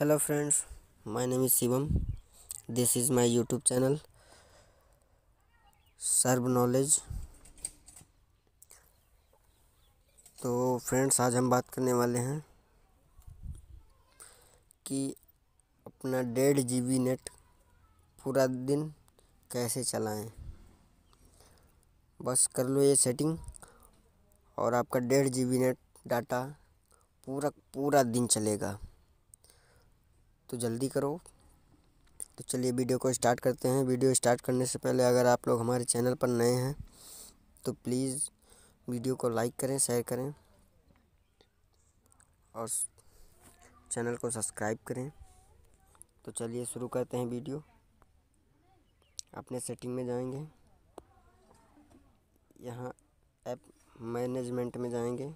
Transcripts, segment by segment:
hello friends, my name is Shivam this is my youtube channel सर्व knowledge तो friends आज हम बात करने वाले हैं कि अपना डेढ़ जी बी नेट पूरा दिन कैसे चलाएँ। बस कर लो ये सेटिंग और आपका डेढ़ जी बी नेट डाटा पूरा पूरा दिन चलेगा। तो जल्दी करो। तो चलिए वीडियो को स्टार्ट करते हैं। वीडियो स्टार्ट करने से पहले अगर आप लोग हमारे चैनल पर नए हैं तो प्लीज़ वीडियो को लाइक करें, शेयर करें और चैनल को सब्सक्राइब करें। तो चलिए शुरू करते हैं वीडियो। अपने सेटिंग में जाएँगे। यहाँ ऐप मैनेजमेंट में जाएँगे।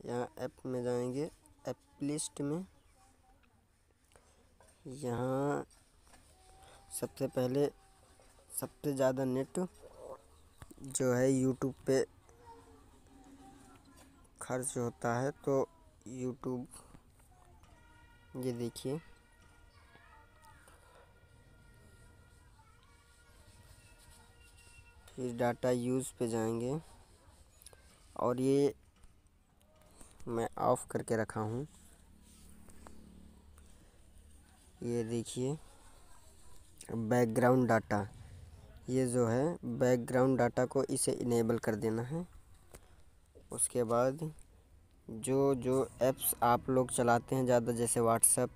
यहाँ ऐप में जाएँगे। ऐप लिस्ट में। यहाँ सबसे पहले, सबसे ज़्यादा नेट जो है यूट्यूब पे खर्च होता है तो यूट्यूब ये देखिए। फिर डाटा यूज़ पे जाएँगे। और ये मैं ऑफ़ करके रखा हूँ। ये देखिए बैकग्राउंड डाटा ये जो है बैकग्राउंड डाटा को इसे इनेबल कर देना है। उसके बाद जो जो ऐप्स आप लोग चलाते हैं ज़्यादा, जैसे व्हाट्सएप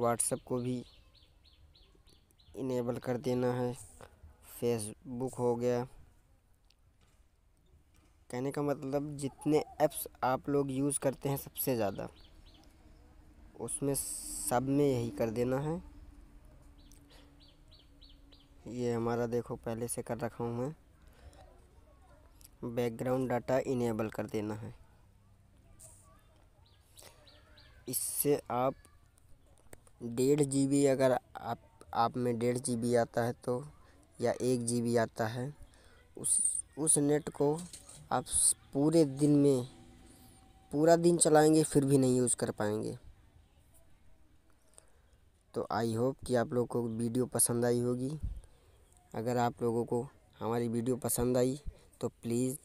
व्हाट्सएप को भी इनेबल कर देना है। फेसबुक हो गया। कहने का मतलब जितने ऐप्स आप लोग यूज़ करते हैं सबसे ज़्यादा। उसमें सब में यही कर देना है। ये हमारा देखो पहले से कर रखा हूँ मैं। बैकग्राउंड डाटा इनेबल कर देना है। इससे आप डेढ़ जी बी अगर आप आप में डेढ़ जी बी आता है तो या एक जी बी आता है, उस उस नेट को आप पूरे दिन में, पूरा दिन चलाएँगे फिर भी नहीं यूज़ कर पाएँगे। तो आई होप कि आप लोगों को वीडियो पसंद आई होगी। अगर आप लोगों को हमारी वीडियो पसंद आई तो प्लीज़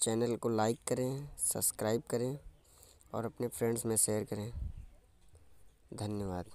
चैनल को लाइक करें, सब्सक्राइब करें और अपने फ्रेंड्स में शेयर करें। धन्यवाद।